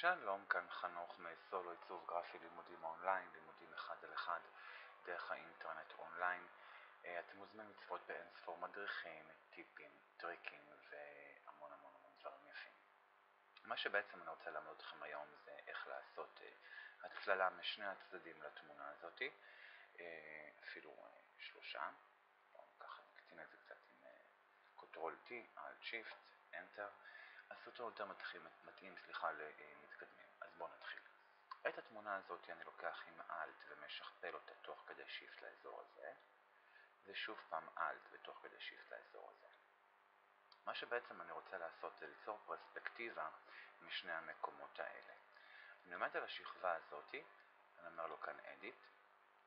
שלום, כאן חנוך מסולו עיצוב גרפי לימודים אונליין, לימודים אחד על אחד דרך האינטרנט אונליין. אה, אתם מוזמנים לצפות באין ספור מדריכים, טיפים, טריקים והמון המון המון דברים יפים. מה שבעצם אני רוצה ללמד אתכם היום זה איך לעשות אה, הצללה משני הצדדים לתמונה הזאת, אה, אפילו שלושה. בואו ככה נקצין את זה קצת עם Ctrl T, Alt הסרטון יותר מתחיל, מתאים סליחה, למתקדמים. אז בואו נתחיל. את התמונה הזאת אני לוקח עם Alt ומשכפל אותה תוך כדי Shift לאזור הזה, ושוב פעם Alt ותוך כדי Shift לאזור הזה. מה שבעצם אני רוצה לעשות זה ליצור פרספקטיבה משני המקומות האלה. אני עומד על השכבה הזאת, אני אומר לו כאן Edit,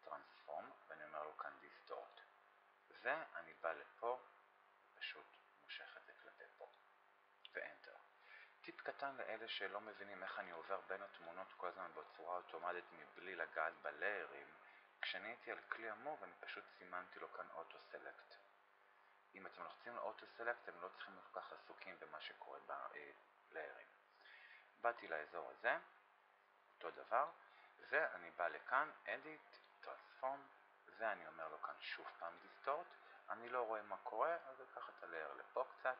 Transform, ואני אומר לו כאן Distort. ואני בא לפה, פשוט מושך את זה כלפי פה. ו-Enter. טיפ קטן לאלה שלא מבינים איך אני עובר בין התמונות כל הזמן בצורה אוטומטית מבלי לגעת בליירים, כשאני הייתי על כלי המוב אני פשוט סימנתי לו כאן אוטו סלקט. אם אתם לוחצים על אוטו סלקט אתם לא צריכים להיות כל כך עסוקים במה שקורה בליירים. באתי לאזור הזה, אותו דבר, ואני בא לכאן, Edit, Transform, ואני אומר לו כאן שוב פעם Distort, אני לא רואה מה קורה, אז אקח את הלייר לפה קצת,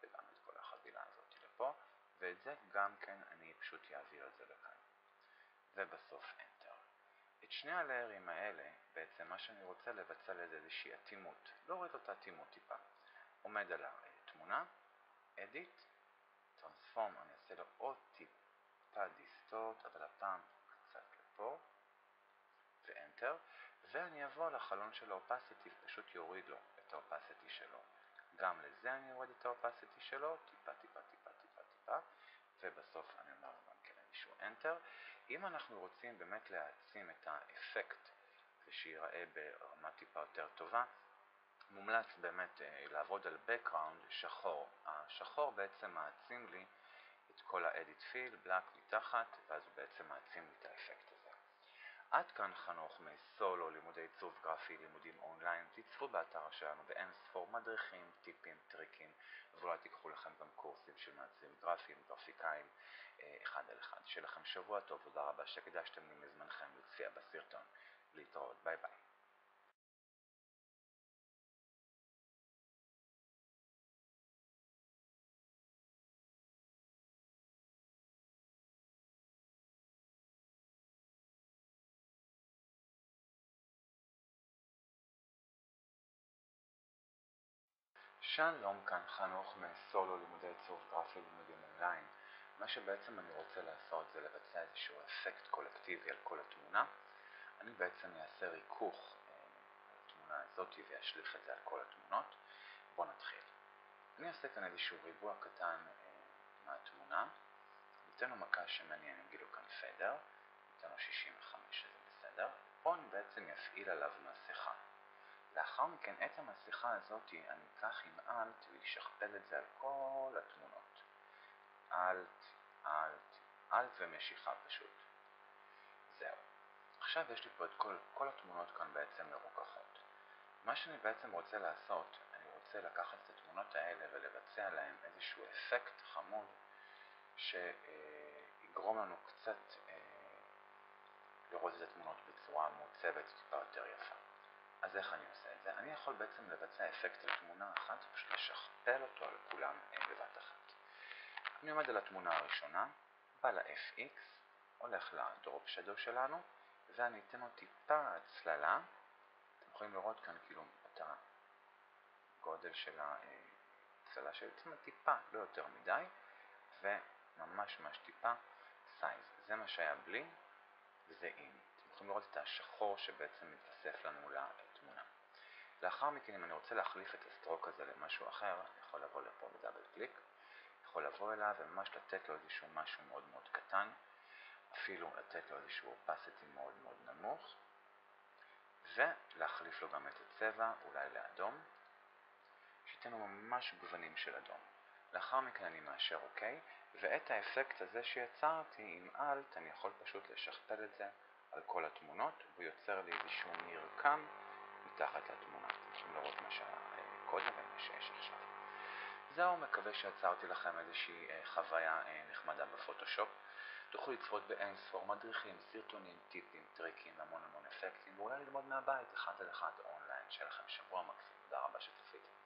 וגם את כל החבילה הזאת לפה, ואת זה גם כן אני פשוט אעביר את זה לכאן. ובסוף Enter. את שני הליירים האלה, בעצם מה שאני רוצה לבצע לזה איזושהי אטימות, להוריד אותה אטימות טיפה. עומד על התמונה, Edit, Transform, אני אעשה לו עוד טיפה דיסטורט, אבל הפעם קצת לפה, ו-Enter, ואני אבוא לחלון של האופסיטי ופשוט יוריד לו את האופסיטי שלו. גם לזה אני אוריד את האופסיטי שלו, טיפה טיפה טיפה טיפה, ובסוף אני אומר גם כן איזשהו Enter. אם אנחנו רוצים באמת להעצים את האפקט ושיראה ברמה טיפה יותר טובה, מומלץ באמת אה, לעבוד על Background שחור. השחור בעצם מעצים לי את כל ה- Edit Fill, Black מתחת, ואז הוא בעצם מעצים לי את האפקט. עד כאן חנוך מסולו, לימודי עיצוב גרפי, לימודים אונליין. תצפו באתר שלנו באין ספור מדריכים, טיפים, טריקים, ואולי תיקחו לכם גם קורסים של מעצבים גרפיים, גרפיקאים, אה, אחד על אחד. שיהיה לכם שבוע טוב, תודה רבה שהקדשתם לי מזמנכם לצפייה בסרטון. להתראות, ביי ביי. שלום, כאן חנוך מסולו לימודי עיצוב גרפי לימודים אונליין. מה שבעצם אני רוצה לעשות זה לבצע איזשהו אפקט קולקטיבי על כל התמונה. אני בעצם אעשה ריכוך אה, התמונה הזאת ואשליך את זה על כל התמונות. בואו נתחיל. אני אעשה כאן איזשהו ריבוע קטן אה, מהתמונה. ניתן לו מכה שמעניין, אני אגיד לו כאן פדר, ניתן לו 65 שזה בסדר. פה אני בעצם אפעיל עליו מסכה. לאחר מכן את המסכה הזאת אני אקח עם ואשכפל את זה על כל התמונות. אלט, אלט, אלט ומשיכה פשוט. זהו. עכשיו יש לי פה את כל, כל התמונות כאן בעצם מרוככות. מה שאני בעצם רוצה לעשות, אני רוצה לקחת את התמונות האלה ולבצע להן איזשהו אפקט חמוד שיגרום לנו קצת אה, לראות את התמונות בצורה מעוצבת טיפה יותר יפה. אז איך אני עושה את זה? אני יכול בעצם לבצע אפקט על תמונה אחת, פשוט לשכפל אותו על כולם בבת אחת. אני עומד על התמונה הראשונה, בא ל-FX, הולך לדרופ שדו שלנו, ואני אתן לו טיפה הצללה. אתם יכולים לראות כאן כאילו את הגודל של ההצללה של עצמה, טיפה, לא יותר מדי, וממש ממש טיפה size. זה מה שהיה בלי, וזה עם. אתם יכולים לראות את השחור שבעצם מתווסף לנו לתמונה. לאחר מכן אם אני רוצה להחליף את ה stroke הזה למשהו אחר, אני יכול לבוא לפה ב double click, יכול לבוא אליו וממש לתת לו איזשהו משהו מאוד מאוד קטן, אפילו לתת לו איזשהו opacity מאוד מאוד נמוך, ולהחליף לו גם את הצבע, אולי לאדום, שייתן לו ממש גוונים של אדום. לאחר מכן אני מאשר אוקיי, ואת האפקט הזה שיצרתי עם אלט אני יכול פשוט לשכפל את זה על כל התמונות, והוא יוצר לי איזשהו מרקם מתחת לתמונה. אתם לראות מה שהיה קודם ומה שיש עכשיו. זהו, מקווה שיצרתי לכם איזושהי אה, חוויה אה, נחמדה בפוטושופ. תוכלו לצפות באין ספור מדריכים, סרטונים, טיפים, טריקים, המון המון אפקטים, ואולי ללמוד מהבית אחד על אחד אונליין. שיהיה לכם שבוע מקסים. תודה רבה שצפיתם.